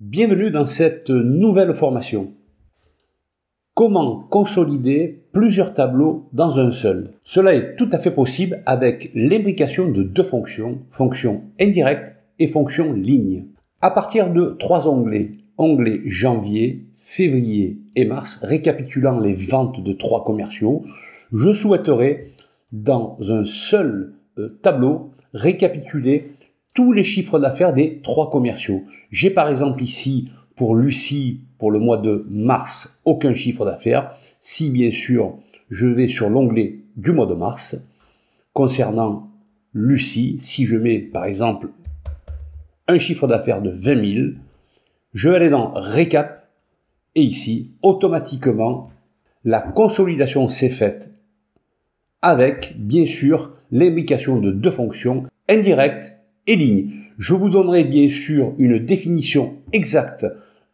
Bienvenue dans cette nouvelle formation. Comment consolider plusieurs tableaux dans un seul? Cela est tout à fait possible avec l'imbrication de deux fonctions, fonction indirecte et fonction ligne. À partir de trois onglets, onglets janvier, février et mars, récapitulant les ventes de trois commerciaux, je souhaiterais dans un seul euh, tableau récapituler tous les chiffres d'affaires des trois commerciaux. J'ai par exemple ici pour Lucie, pour le mois de mars, aucun chiffre d'affaires. Si bien sûr, je vais sur l'onglet du mois de mars, concernant Lucie, si je mets par exemple un chiffre d'affaires de 20 000, je vais aller dans Récap, et ici, automatiquement, la consolidation s'est faite avec, bien sûr, l'implication de deux fonctions indirectes et ligne. Je vous donnerai bien sûr une définition exacte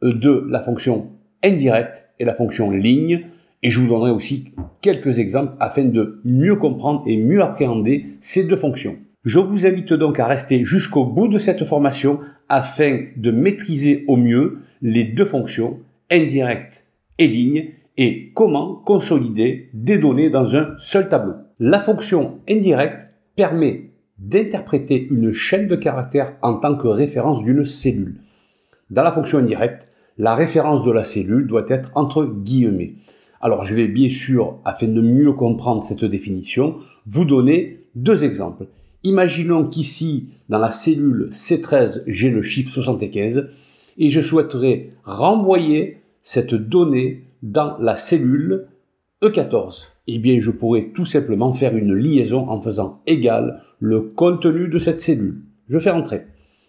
euh, de la fonction indirecte et la fonction ligne, et je vous donnerai aussi quelques exemples afin de mieux comprendre et mieux appréhender ces deux fonctions. Je vous invite donc à rester jusqu'au bout de cette formation afin de maîtriser au mieux les deux fonctions indirecte et ligne et comment consolider des données dans un seul tableau. La fonction indirecte permet d'interpréter une chaîne de caractères en tant que référence d'une cellule. Dans la fonction indirecte, la référence de la cellule doit être entre guillemets. Alors je vais bien sûr, afin de mieux comprendre cette définition, vous donner deux exemples. Imaginons qu'ici, dans la cellule C13, j'ai le chiffre 75 et je souhaiterais renvoyer cette donnée dans la cellule E14 eh bien je pourrais tout simplement faire une liaison en faisant égal le contenu de cette cellule. Je fais entrer.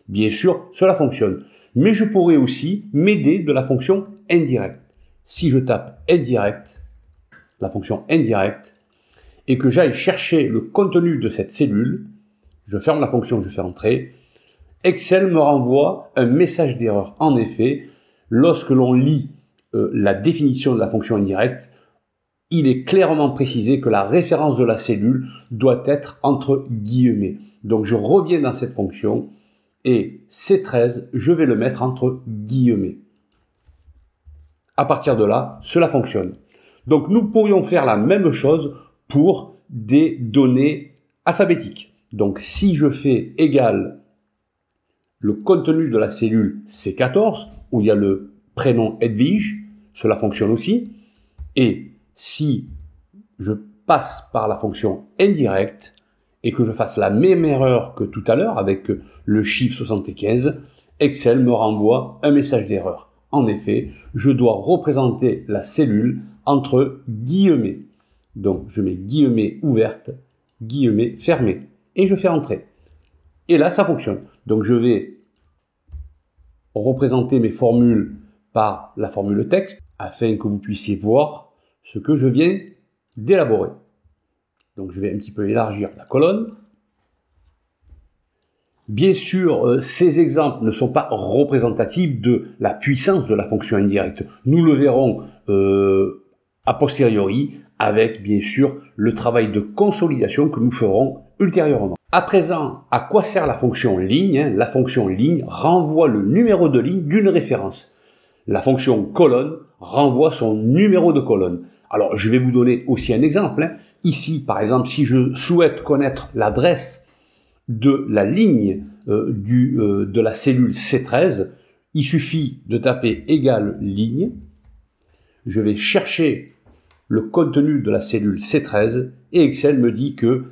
Bien sûr, cela fonctionne. Mais je pourrais aussi m'aider de la fonction indirecte. Si je tape indirect, la fonction indirecte, et que j'aille chercher le contenu de cette cellule, je ferme la fonction, je fais entrer, Excel me renvoie un message d'erreur. En effet, lorsque l'on lit euh, la définition de la fonction indirecte, il est clairement précisé que la référence de la cellule doit être entre guillemets. Donc je reviens dans cette fonction et C13, je vais le mettre entre guillemets. À partir de là, cela fonctionne. Donc nous pourrions faire la même chose pour des données alphabétiques. Donc si je fais égal le contenu de la cellule C14, où il y a le prénom Edwige, cela fonctionne aussi, et si je passe par la fonction indirecte et que je fasse la même erreur que tout à l'heure avec le chiffre 75, Excel me renvoie un message d'erreur. En effet, je dois représenter la cellule entre guillemets. Donc je mets guillemets ouvertes, guillemets fermés et je fais entrer. Et là, ça fonctionne. Donc je vais représenter mes formules par la formule texte afin que vous puissiez voir ce que je viens d'élaborer. Donc je vais un petit peu élargir la colonne. Bien sûr, euh, ces exemples ne sont pas représentatifs de la puissance de la fonction indirecte. Nous le verrons euh, a posteriori avec bien sûr le travail de consolidation que nous ferons ultérieurement. À présent, à quoi sert la fonction ligne? La fonction ligne renvoie le numéro de ligne d'une référence. La fonction colonne renvoie son numéro de colonne. Alors, je vais vous donner aussi un exemple. Hein. Ici, par exemple, si je souhaite connaître l'adresse de la ligne euh, euh, de la cellule C13, il suffit de taper égale ligne. Je vais chercher le contenu de la cellule C13 et Excel me dit que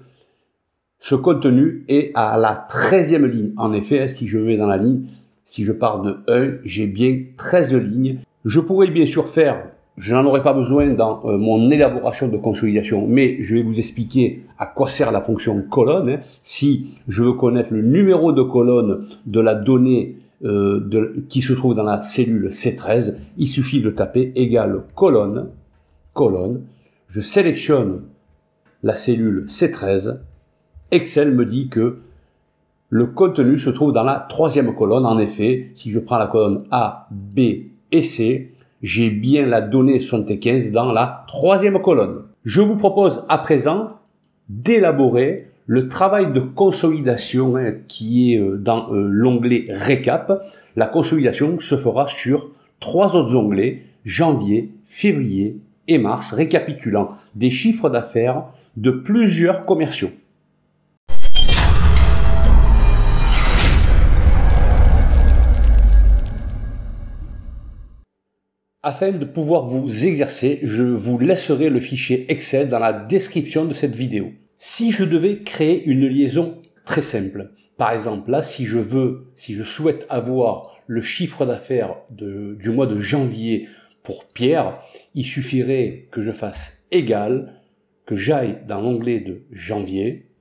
ce contenu est à la 13e ligne. En effet, si je vais dans la ligne, si je pars de 1, j'ai bien 13 lignes. Je pourrais bien sûr faire je n'en aurai pas besoin dans euh, mon élaboration de consolidation, mais je vais vous expliquer à quoi sert la fonction colonne. Hein. Si je veux connaître le numéro de colonne de la donnée euh, qui se trouve dans la cellule C13, il suffit de taper égal colonne, colonne. Je sélectionne la cellule C13. Excel me dit que le contenu se trouve dans la troisième colonne. En effet, si je prends la colonne A, B et C, j'ai bien la donnée 75 dans la troisième colonne. Je vous propose à présent d'élaborer le travail de consolidation hein, qui est euh, dans euh, l'onglet récap, la consolidation se fera sur trois autres onglets, janvier, février et mars, récapitulant des chiffres d'affaires de plusieurs commerciaux. Afin de pouvoir vous exercer, je vous laisserai le fichier Excel dans la description de cette vidéo. Si je devais créer une liaison très simple, par exemple là, si je veux, si je souhaite avoir le chiffre d'affaires du mois de janvier pour Pierre, il suffirait que je fasse égal, que j'aille dans l'onglet de janvier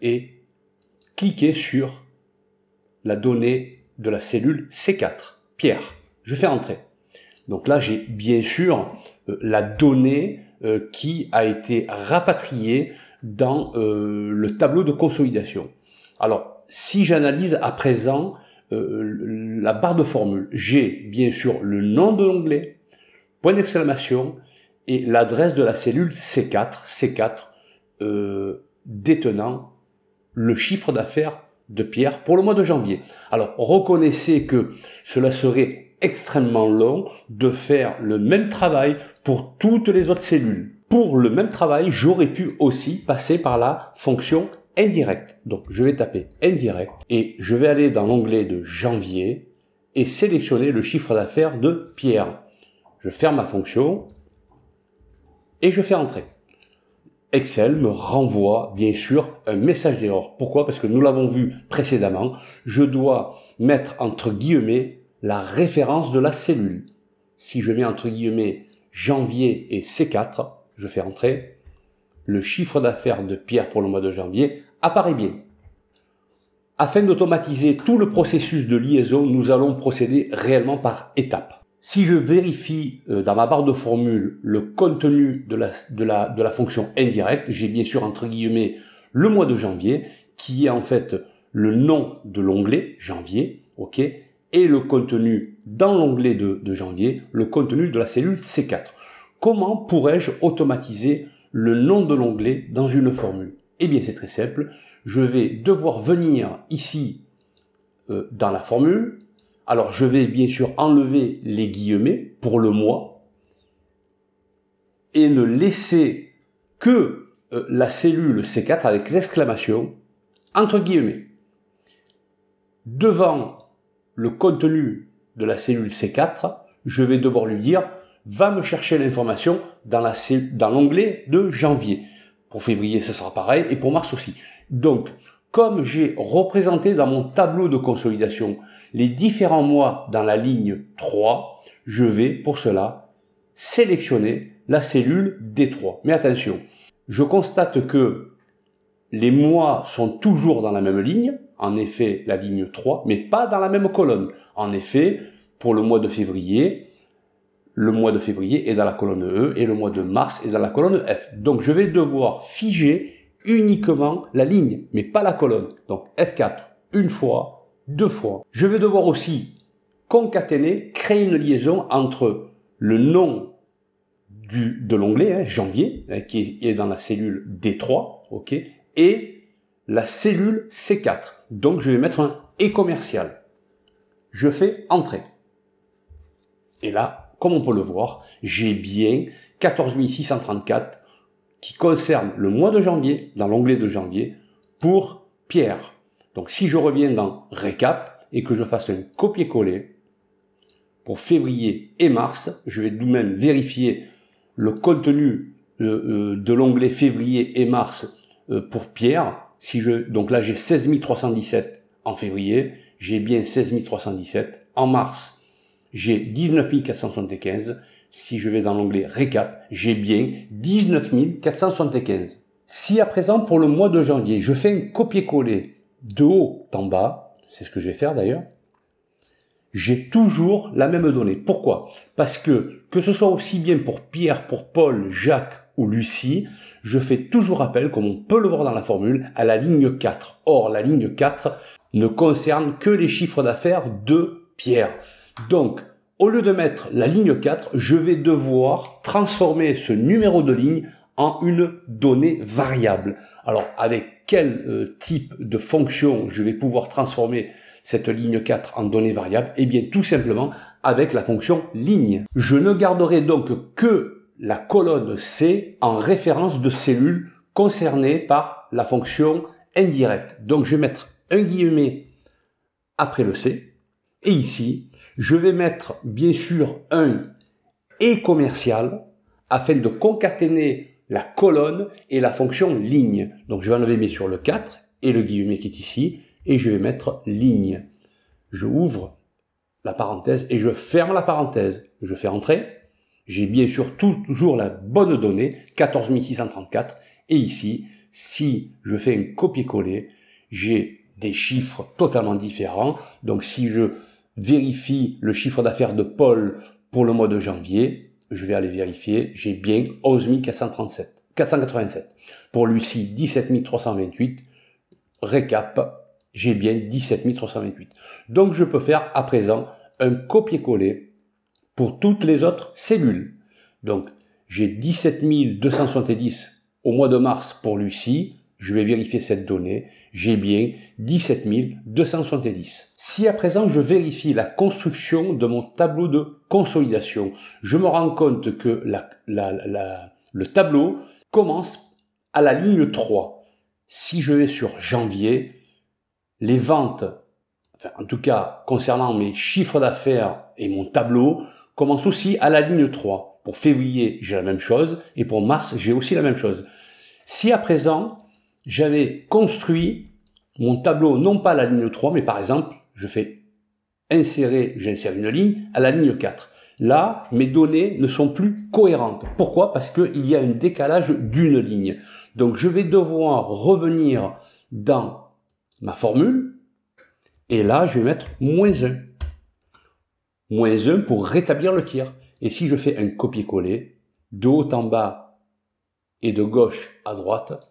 et cliquer sur la donnée de la cellule C4, Pierre. Je fais entrer. Donc là, j'ai bien sûr euh, la donnée euh, qui a été rapatriée dans euh, le tableau de consolidation. Alors, si j'analyse à présent la barre de formule, j'ai bien sûr le nom de l'onglet, point d'exclamation, et l'adresse de la cellule C4, C4 euh, détenant le chiffre d'affaires de Pierre pour le mois de janvier. Alors, reconnaissez que cela serait extrêmement long de faire le même travail pour toutes les autres cellules. Pour le même travail, j'aurais pu aussi passer par la fonction indirect. Donc je vais taper indirect et je vais aller dans l'onglet de janvier et sélectionner le chiffre d'affaires de Pierre. Je ferme ma fonction et je fais entrer. Excel me renvoie bien sûr un message d'erreur. Pourquoi? Parce que nous l'avons vu précédemment, je dois mettre entre guillemets la référence de la cellule. Si je mets entre guillemets janvier et C4, je fais entrer, le chiffre d'affaires de Pierre pour le mois de janvier apparaît bien. Afin d'automatiser tout le processus de liaison, nous allons procéder réellement par étapes. Si je vérifie euh, dans ma barre de formule le contenu de la, fonction indirecte, j'ai bien sûr entre guillemets le mois de janvier, qui est en fait le nom de l'onglet janvier, et le contenu dans l'onglet de, janvier, le contenu de la cellule C4. Comment pourrais-je automatiser le nom de l'onglet dans une formule? Eh bien c'est très simple, je vais devoir venir ici euh, dans la formule, alors je vais bien sûr enlever les guillemets pour le mois et ne laisser que euh, la cellule C4 avec l'exclamation entre guillemets. Devant le contenu de la cellule C4, je vais devoir lui dire va me chercher l'information dans l'onglet de janvier. Pour février, ce sera pareil et pour mars aussi. Donc, comme j'ai représenté dans mon tableau de consolidation les différents mois dans la ligne 3, je vais pour cela sélectionner la cellule D3. Mais attention, je constate que les mois sont toujours dans la même ligne, en effet la ligne 3, mais pas dans la même colonne. En effet, pour le mois de février, le mois de février est dans la colonne E et le mois de mars est dans la colonne F. Donc je vais devoir figer uniquement la ligne, mais pas la colonne. Donc F4 une fois, deux fois. Je vais devoir aussi concaténer, créer une liaison entre le nom de l'onglet, hein, janvier, hein, qui est dans la cellule D3, ok, et la cellule C4. Donc je vais mettre un et commercial. Je fais entrer. Et là, comme on peut le voir, j'ai bien 14 634 qui concerne le mois de janvier, dans l'onglet de janvier, pour Pierre. Donc si je reviens dans Récap et que je fasse un copier-coller pour février et mars, je vais nous-mêmes vérifier le contenu euh, euh, de l'onglet février et mars euh, pour Pierre. Si je, donc là j'ai 16 317 en février, j'ai bien 16 317 en mars j'ai 19 475. Si je vais dans l'onglet récap, j'ai bien 19 475. Si à présent, pour le mois de janvier, je fais un copier-coller de haut en bas, c'est ce que je vais faire d'ailleurs, j'ai toujours la même donnée. Pourquoi? Parce que, que ce soit aussi bien pour Pierre, pour Paul, Jacques Lucie, je fais toujours appel, comme on peut le voir dans la formule, à la ligne 4. Or, la ligne 4 ne concerne que les chiffres d'affaires de Pierre. Donc, au lieu de mettre la ligne 4, je vais devoir transformer ce numéro de ligne en une donnée variable. Alors, avec quel euh, type de fonction je vais pouvoir transformer cette ligne 4 en données variables Eh bien, tout simplement avec la fonction ligne. Je ne garderai donc que la colonne C en référence de cellules concernées par la fonction indirecte. Donc, je vais mettre un guillemet après le C. Et ici, je vais mettre bien sûr un et commercial afin de concaténer la colonne et la fonction ligne. Donc je vais enlever bien sûr le 4 et le guillemet qui est ici et je vais mettre ligne. Je ouvre la parenthèse et je ferme la parenthèse. Je fais entrer. J'ai bien sûr toujours la bonne donnée, 14634. Et ici, si je fais un copier-coller, j'ai des chiffres totalement différents. Donc si je vérifie le chiffre d'affaires de Paul pour le mois de janvier, je vais aller vérifier, j'ai bien 11 437, 487. Pour Lucie, 17 328. Récap, j'ai bien 17 328. Donc je peux faire à présent un copier-coller pour toutes les autres cellules. Donc j'ai 17 270 au mois de mars pour Lucie, je vais vérifier cette donnée, j'ai bien 17 270. Si à présent je vérifie la construction de mon tableau de consolidation, je me rends compte que le tableau commence à la ligne 3. Si je vais sur janvier, les ventes, en tout cas concernant mes chiffres d'affaires et mon tableau, commencent aussi à la ligne 3. Pour février, j'ai la même chose, et pour mars, j'ai aussi la même chose. Si à présent, j'avais construit mon tableau non pas la ligne 3, mais par exemple, je fais insérer, j'insère une ligne à la ligne 4. Là, mes données ne sont plus cohérentes. Pourquoi? Parce qu'il y a un décalage d'une ligne. Donc je vais devoir revenir dans ma formule, et là, je vais mettre moins 1. Moins 1 pour rétablir le tir. Et si je fais un copier-coller, de haut en bas et de gauche à droite,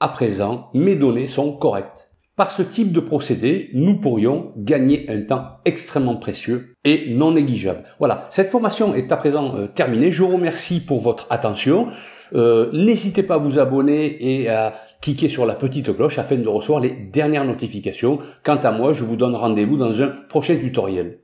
à présent, mes données sont correctes. Par ce type de procédé, nous pourrions gagner un temps extrêmement précieux et non négligeable. Voilà, cette formation est à présent euh, terminée. Je vous remercie pour votre attention. Euh, n'hésitez pas à vous abonner et à cliquer sur la petite cloche afin de recevoir les dernières notifications. Quant à moi, je vous donne rendez-vous dans un prochain tutoriel.